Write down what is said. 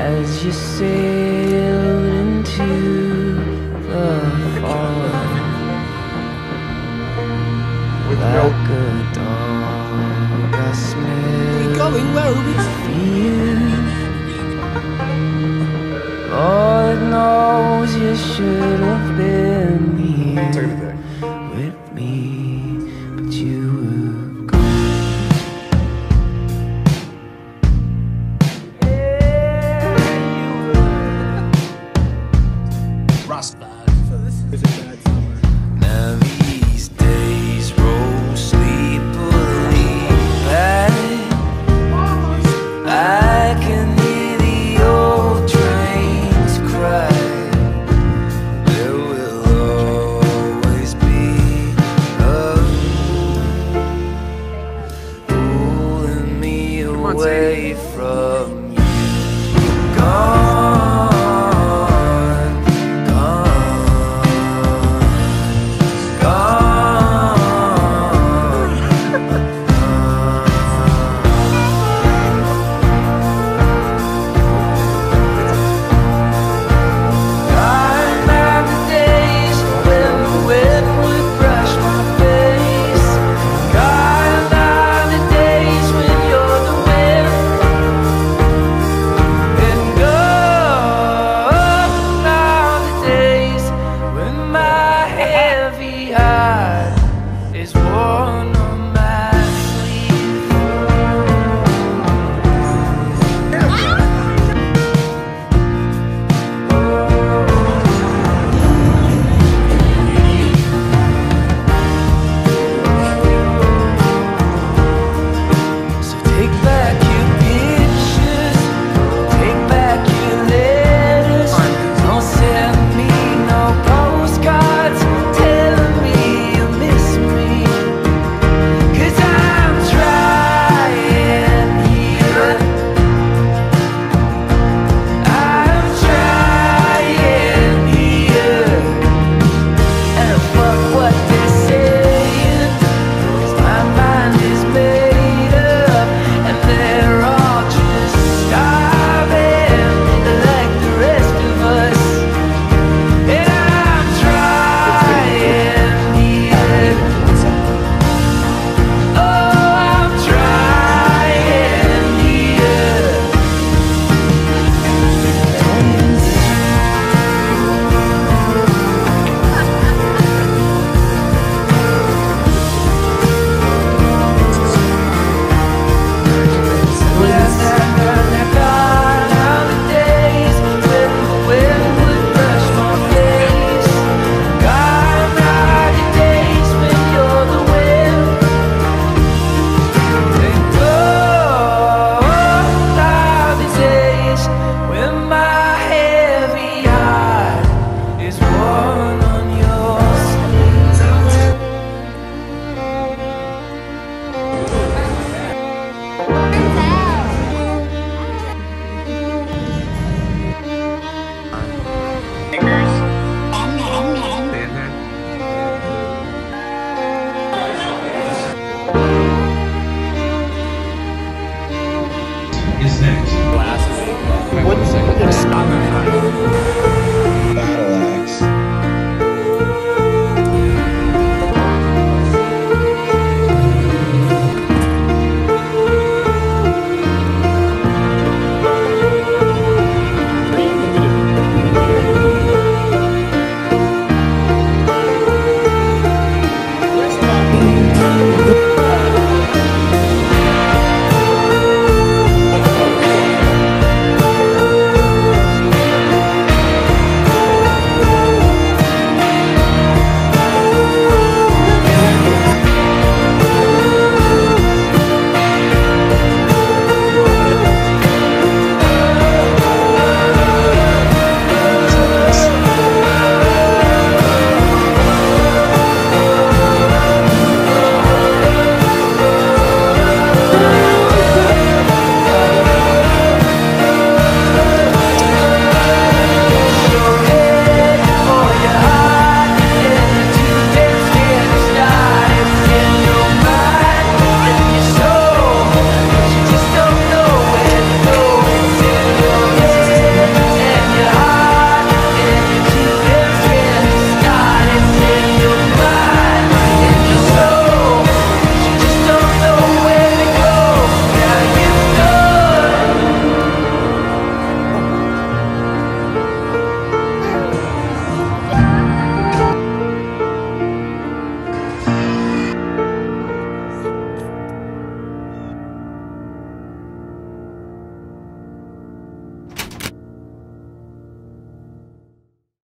as you sailed into the fog With like milk. a dog. I smell Going where we? fear. Lord knows you should have been here. Away from you.